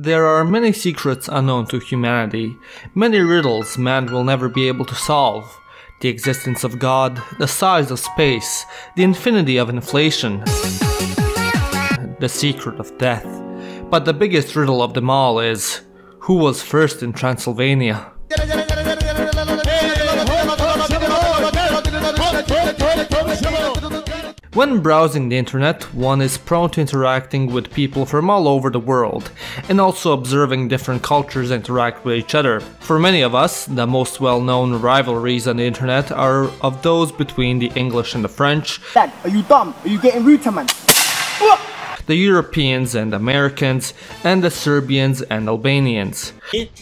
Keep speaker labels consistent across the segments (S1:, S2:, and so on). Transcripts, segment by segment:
S1: There are many secrets unknown to humanity, many riddles man will never be able to solve. The existence of God, the size of space, the infinity of inflation, the secret of death. But the biggest riddle of them all is who was first in Transylvania? When browsing the internet, one is prone to interacting with people from all over the world, and also observing different cultures interact with each other. For many of us, the most well-known rivalries on the internet are of those between the English and the French,
S2: Dad, are you dumb? Are you getting rude to man?
S1: the Europeans and Americans, and the Serbians and Albanians.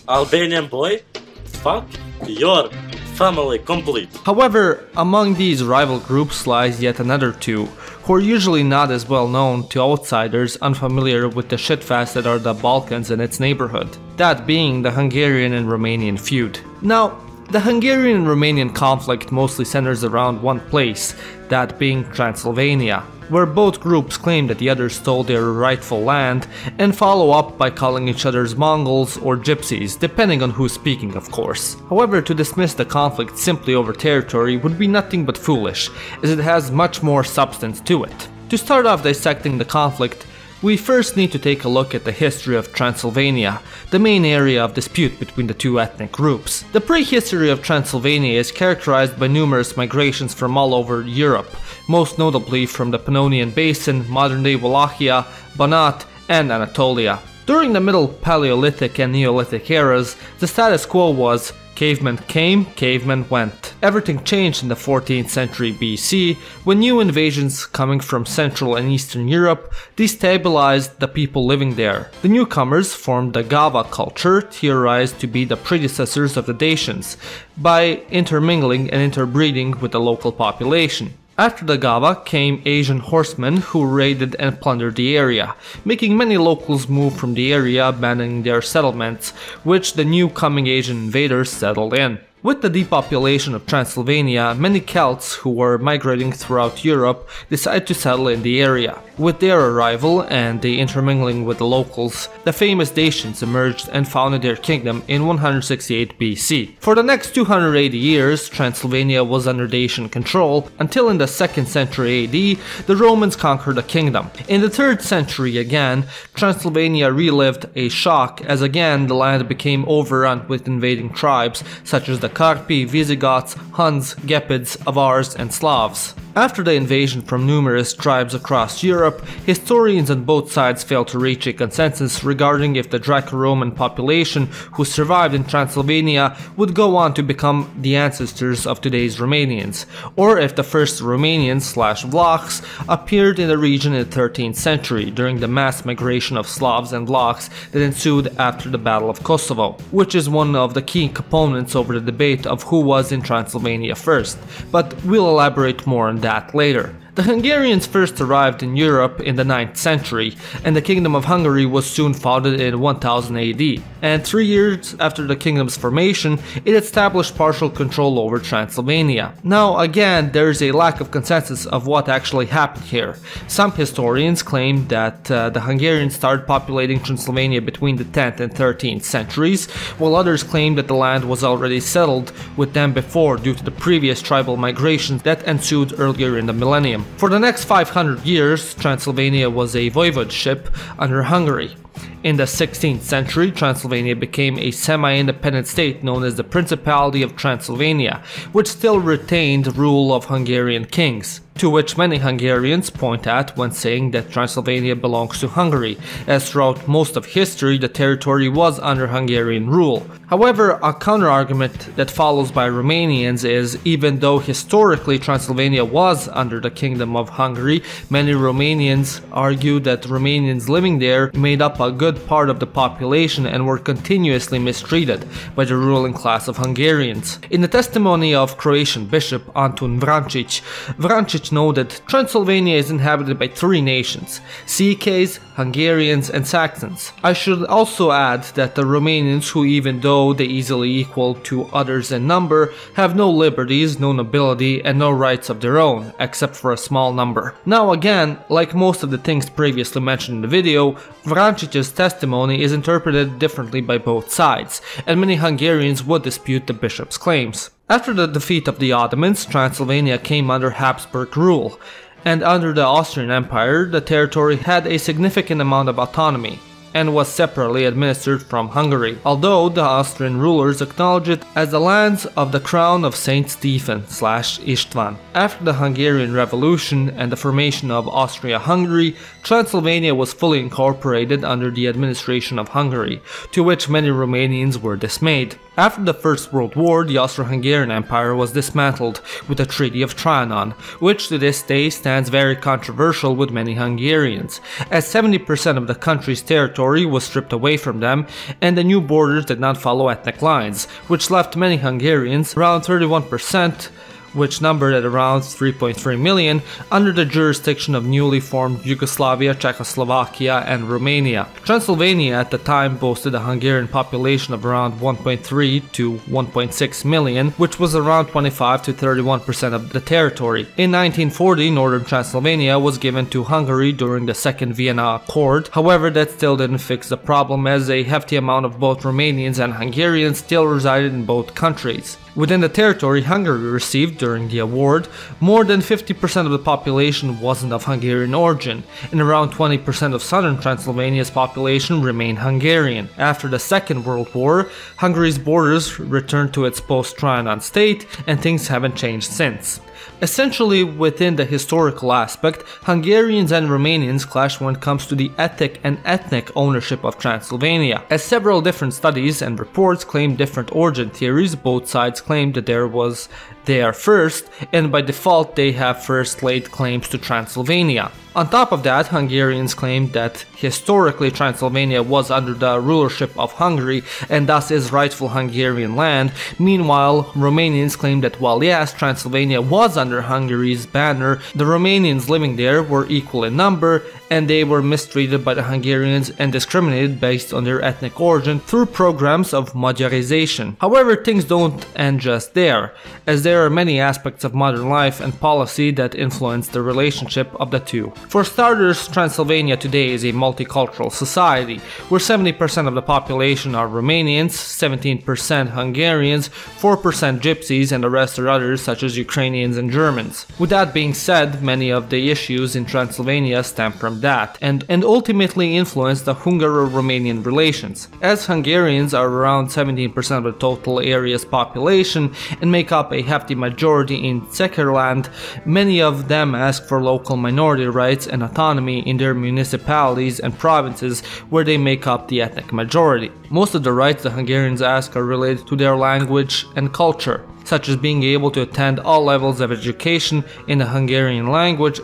S3: Albanian boy, fuck your family complete.
S1: However, among these rival groups lies yet another two, who are usually not as well known to outsiders unfamiliar with the shitfest that are the Balkans and its neighborhood, that being the Hungarian and Romanian feud. Now, the Hungarian and Romanian conflict mostly centers around one place, that being Transylvania, where both groups claim that the other stole their rightful land and follow up by calling each other's Mongols or Gypsies, depending on who's speaking, of course. However, to dismiss the conflict simply over territory would be nothing but foolish, as it has much more substance to it. To start off dissecting the conflict, we first need to take a look at the history of Transylvania, the main area of dispute between the two ethnic groups. The prehistory of Transylvania is characterized by numerous migrations from all over Europe, most notably from the Pannonian Basin, modern-day Wallachia, Banat, and Anatolia. During the Middle Paleolithic and Neolithic eras, the status quo was Cavemen came, cavemen went. Everything changed in the 14th century BC when new invasions coming from Central and Eastern Europe destabilized the people living there. The newcomers formed the Gava culture, theorized to be the predecessors of the Dacians, by intermingling and interbreeding with the local population. After the Gava came Asian horsemen who raided and plundered the area, making many locals move from the area abandoning their settlements, which the new coming Asian invaders settled in. With the depopulation of Transylvania, many Celts who were migrating throughout Europe decided to settle in the area. With their arrival and the intermingling with the locals, the famous Dacians emerged and founded their kingdom in 168 BC. For the next 280 years, Transylvania was under Dacian control until in the 2nd century AD, the Romans conquered the kingdom. In the 3rd century again, Transylvania relived a shock as again the land became overrun with invading tribes such as the Carpi, Visigoths, Huns, Gepids, Avars, and Slavs. After the invasion from numerous tribes across Europe, historians on both sides failed to reach a consensus regarding if the Daco-Roman population who survived in Transylvania would go on to become the ancestors of today's Romanians, or if the first Romanians slash Vlachs appeared in the region in the 13th century during the mass migration of Slavs and Vlachs that ensued after the Battle of Kosovo, which is one of the key components over the debate of who was in Transylvania first, but we'll elaborate more on that later. The Hungarians first arrived in Europe in the 9th century, and the Kingdom of Hungary was soon founded in 1000 AD. And three years after the kingdom's formation, it established partial control over Transylvania. Now, again, there is a lack of consensus of what actually happened here. Some historians claim that uh, the Hungarians started populating Transylvania between the 10th and 13th centuries, while others claim that the land was already settled with them before due to the previous tribal migrations that ensued earlier in the millennium. For the next 500 years, Transylvania was a voivodeship under Hungary. In the 16th century, Transylvania became a semi-independent state known as the Principality of Transylvania, which still retained rule of Hungarian kings, to which many Hungarians point at when saying that Transylvania belongs to Hungary, as throughout most of history the territory was under Hungarian rule. However, a counterargument that follows by Romanians is even though historically Transylvania was under the Kingdom of Hungary, many Romanians argue that Romanians living there made up a good part of the population and were continuously mistreated by the ruling class of Hungarians. In the testimony of Croatian Bishop Antun Vrancic, Vrancic Vrančić that Transylvania is inhabited by three nations Székelys, Hungarians, and Saxons. I should also add that the Romanians, who even though they easily equal to others in number, have no liberties, no nobility, and no rights of their own, except for a small number. Now again, like most of the things previously mentioned in the video, Vrančić's testimony is interpreted differently by both sides, and many Hungarians would dispute the bishop's claims. After the defeat of the Ottomans, Transylvania came under Habsburg rule, and under the Austrian Empire, the territory had a significant amount of autonomy and was separately administered from Hungary, although the Austrian rulers acknowledged it as the lands of the crown of Saint Stephen slash István. After the Hungarian Revolution and the formation of Austria-Hungary, Transylvania was fully incorporated under the administration of Hungary, to which many Romanians were dismayed. After the First World War, the Austro-Hungarian Empire was dismantled with the Treaty of Trianon, which to this day stands very controversial with many Hungarians, as 70% of the country's territory was stripped away from them, and the new borders did not follow ethnic lines, which left many Hungarians, around 31%, which numbered at around 3.3 million, under the jurisdiction of newly formed Yugoslavia, Czechoslovakia, and Romania. Transylvania at the time boasted a Hungarian population of around 1.3 to 1.6 million, which was around 25 to 31% of the territory. In 1940, northern Transylvania was given to Hungary during the Second Vienna Award, however that still didn't fix the problem as a hefty amount of both Romanians and Hungarians still resided in both countries. Within the territory Hungary received during the award, more than 50% of the population wasn't of Hungarian origin, and around 20% of southern Transylvania's population remained Hungarian. After the Second World War, Hungary's borders returned to its post-Trianon state, and things haven't changed since. Essentially, within the historical aspect, Hungarians and Romanians clash when it comes to the ethic and ethnic ownership of Transylvania. As several different studies and reports claim different origin theories, both sides claim that there was there first, and by default they have first laid claims to Transylvania. On top of that, Hungarians claim that historically Transylvania was under the rulership of Hungary and thus is rightful Hungarian land. Meanwhile, Romanians claim that while yes, Transylvania was under Hungary's banner, the Romanians living there were equal in number and they were mistreated by the Hungarians and discriminated based on their ethnic origin through programs of Magyarization. However, things don't end just there, as there are many aspects of modern life and policy that influence the relationship of the two. For starters, Transylvania today is a multicultural society, where 70% of the population are Romanians, 17% Hungarians, 4% Gypsies, and the rest are others such as Ukrainians and Germans. With that being said, many of the issues in Transylvania stem from that, and, and ultimately influence the Hungaro-Romanian relations. As Hungarians are around 17% of the total area's population and make up a hefty majority in Szeklerland, many of them ask for local minority rights and autonomy in their municipalities and provinces where they make up the ethnic majority. Most of the rights the Hungarians ask are related to their language and culture, such as being able to attend all levels of education in the Hungarian language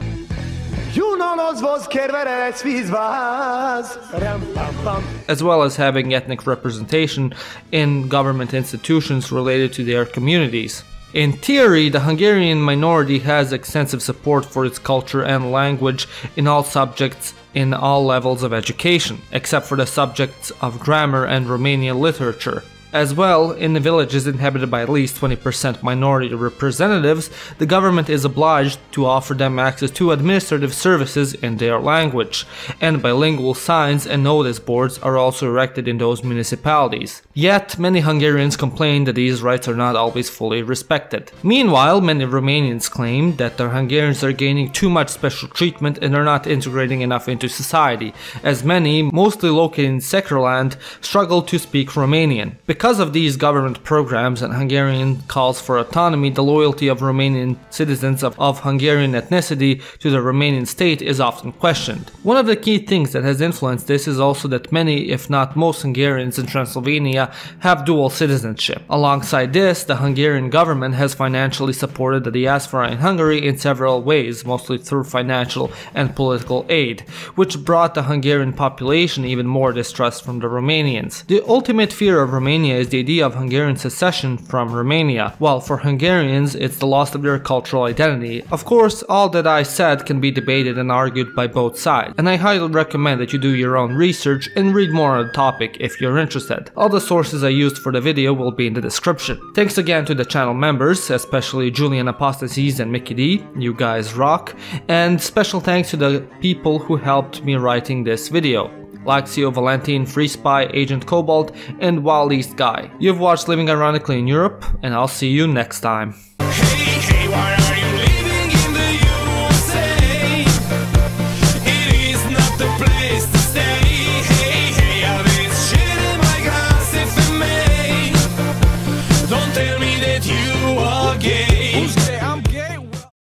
S1: as well as having ethnic representation in government institutions related to their communities. In theory, the Hungarian minority has extensive support for its culture and language in all subjects in all levels of education, except for the subjects of grammar and Romanian literature. As well, in the villages inhabited by at least 20% minority representatives, the government is obliged to offer them access to administrative services in their language, and bilingual signs and notice boards are also erected in those municipalities. Yet, many Hungarians complain that these rights are not always fully respected. Meanwhile, many Romanians claim that their Hungarians are gaining too much special treatment and are not integrating enough into society, as many, mostly located in Szeklerland, struggle to speak Romanian. Because of these government programs and Hungarian calls for autonomy, the loyalty of Romanian citizens of, of Hungarian ethnicity to the Romanian state is often questioned. One of the key things that has influenced this is also that many, if not most Hungarians in Transylvania have dual citizenship. Alongside this, the Hungarian government has financially supported the diaspora in Hungary in several ways, mostly through financial and political aid, which brought the Hungarian population even more distrust from the Romanians. The ultimate fear of Romania Romania is the idea of Hungarian secession from Romania, while for Hungarians it's the loss of their cultural identity. Of course, all that I said can be debated and argued by both sides, and I highly recommend that you do your own research and read more on the topic if you're interested. All the sources I used for the video will be in the description. Thanks again to the channel members, especially Julian Apostasies and Mickey D, you guys rock, and special thanks to the people who helped me writing this video. Laxio, Valentine, Free Spy, Agent Cobalt, and Wild East Guy. You've watched Living Ironically in Europe, and I'll see you next time.